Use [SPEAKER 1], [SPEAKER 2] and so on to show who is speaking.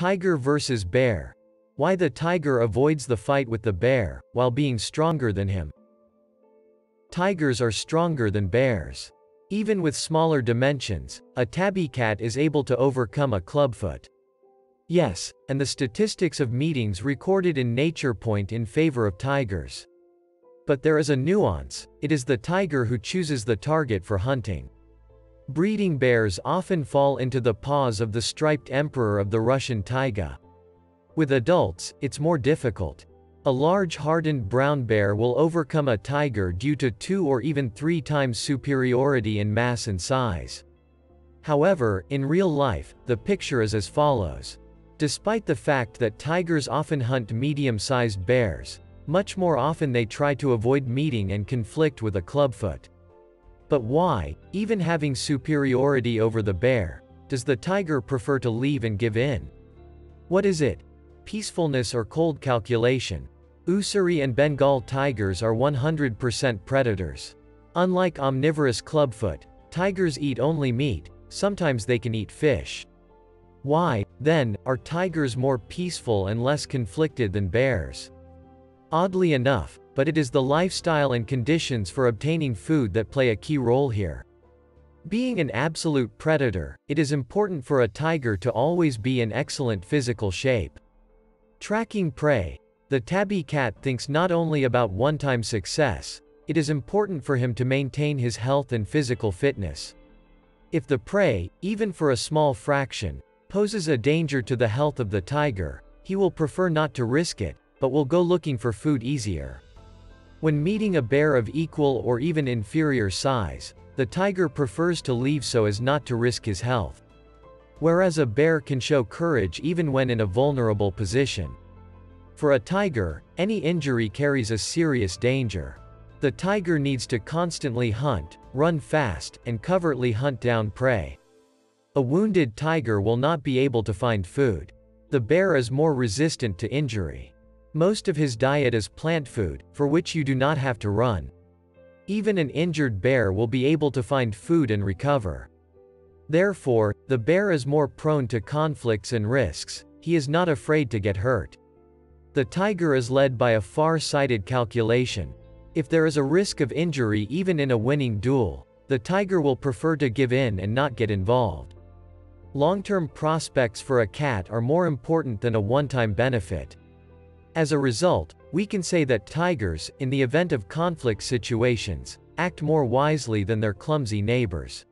[SPEAKER 1] Tiger versus bear. Why the tiger avoids the fight with the bear, while being stronger than him. Tigers are stronger than bears. Even with smaller dimensions, a tabby cat is able to overcome a clubfoot. Yes, and the statistics of meetings recorded in Nature point in favor of tigers. But there is a nuance, it is the tiger who chooses the target for hunting. Breeding bears often fall into the paws of the striped emperor of the Russian taiga. With adults, it's more difficult. A large hardened brown bear will overcome a tiger due to two or even three times superiority in mass and size. However, in real life, the picture is as follows. Despite the fact that tigers often hunt medium-sized bears, much more often they try to avoid meeting and conflict with a clubfoot. But why, even having superiority over the bear, does the tiger prefer to leave and give in? What is it? Peacefulness or cold calculation? Ussuri and Bengal tigers are 100% predators. Unlike omnivorous clubfoot, tigers eat only meat, sometimes they can eat fish. Why, then, are tigers more peaceful and less conflicted than bears? Oddly enough, but it is the lifestyle and conditions for obtaining food that play a key role here. Being an absolute predator, it is important for a tiger to always be in excellent physical shape. Tracking prey, the tabby cat thinks not only about one-time success, it is important for him to maintain his health and physical fitness. If the prey, even for a small fraction, poses a danger to the health of the tiger, he will prefer not to risk it, but will go looking for food easier. When meeting a bear of equal or even inferior size, the tiger prefers to leave so as not to risk his health. Whereas a bear can show courage even when in a vulnerable position. For a tiger, any injury carries a serious danger. The tiger needs to constantly hunt, run fast, and covertly hunt down prey. A wounded tiger will not be able to find food. The bear is more resistant to injury. Most of his diet is plant food, for which you do not have to run. Even an injured bear will be able to find food and recover. Therefore, the bear is more prone to conflicts and risks, he is not afraid to get hurt. The tiger is led by a far-sighted calculation. If there is a risk of injury even in a winning duel, the tiger will prefer to give in and not get involved. Long-term prospects for a cat are more important than a one-time benefit. As a result, we can say that tigers, in the event of conflict situations, act more wisely than their clumsy neighbors.